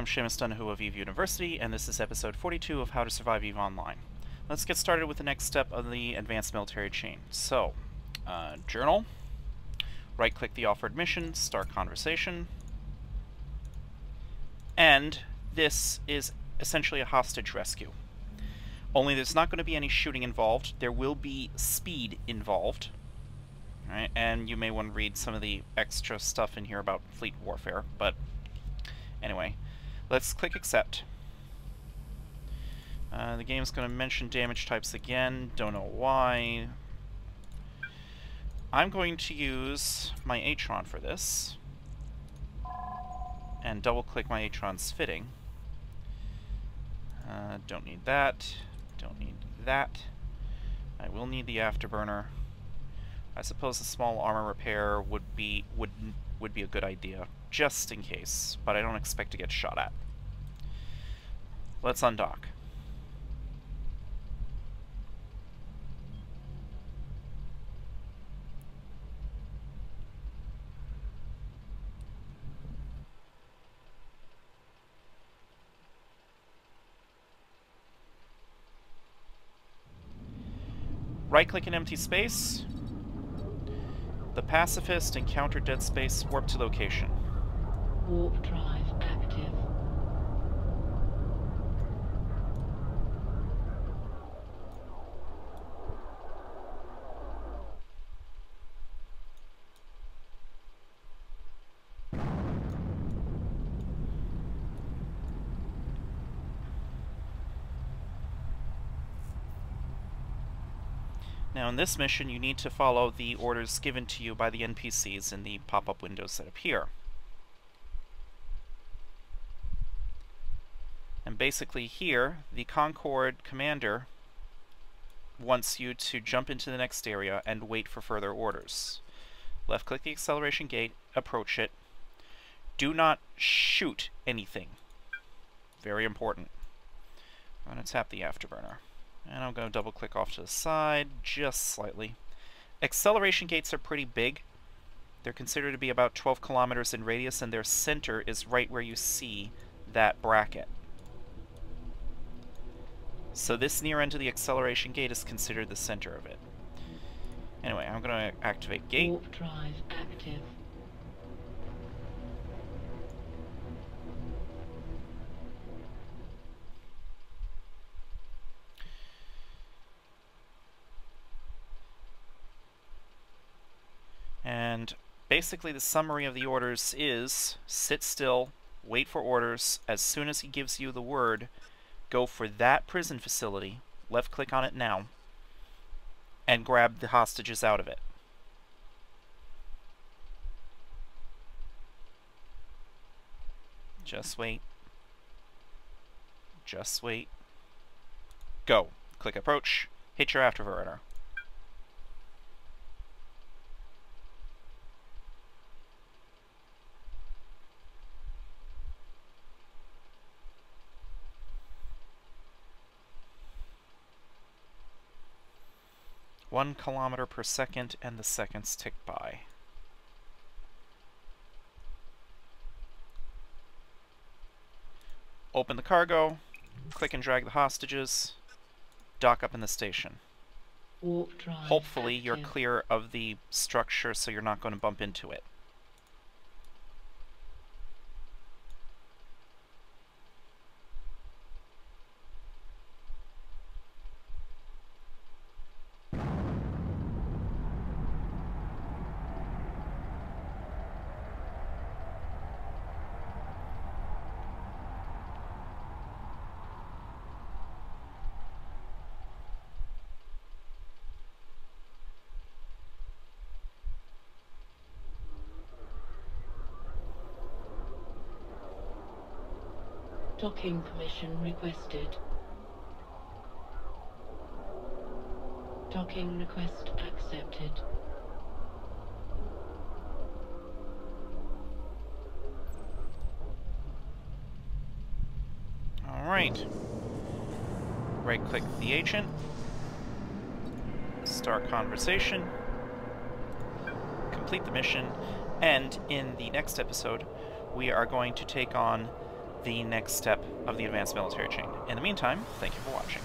Am Seamus Donohue of EVE University, and this is episode 42 of How to Survive EVE Online. Let's get started with the next step of the advanced military chain. So, uh, journal, right-click the offered mission, start conversation, and this is essentially a hostage rescue. Only there's not going to be any shooting involved, there will be speed involved, right? and you may want to read some of the extra stuff in here about fleet warfare, but Anyway, let's click accept. Uh, the game's going to mention damage types again, don't know why. I'm going to use my Atron for this, and double-click my Atron's fitting. Uh, don't need that, don't need that. I will need the afterburner. I suppose a small armor repair would be would would be a good idea just in case, but I don't expect to get shot at. Let's undock. Right-click an empty space. The pacifist encounter dead space, warp to location. Warp drive active. Now in this mission you need to follow the orders given to you by the NPCs in the pop-up windows that appear. And basically here, the Concord commander wants you to jump into the next area and wait for further orders. Left click the acceleration gate, approach it. Do not shoot anything. Very important. I'm going to tap the afterburner. And I'm going to double click off to the side, just slightly. Acceleration gates are pretty big. They're considered to be about 12 kilometers in radius, and their center is right where you see that bracket. So this near end of the acceleration gate is considered the center of it. Anyway, I'm going to activate gate. Warp drive active. And basically the summary of the orders is sit still, wait for orders. As soon as he gives you the word, go for that prison facility, left click on it now, and grab the hostages out of it. Just wait. Just wait. Go. Click approach. Hit your afterburner. One kilometer per second, and the seconds tick by. Open the cargo, click and drag the hostages, dock up in the station. Warp drive Hopefully you're clear of the structure so you're not going to bump into it. Docking permission requested. Docking request accepted. Alright. Right click the agent. Start conversation. Complete the mission. And in the next episode, we are going to take on the next step of the advanced military chain. In the meantime, thank you for watching.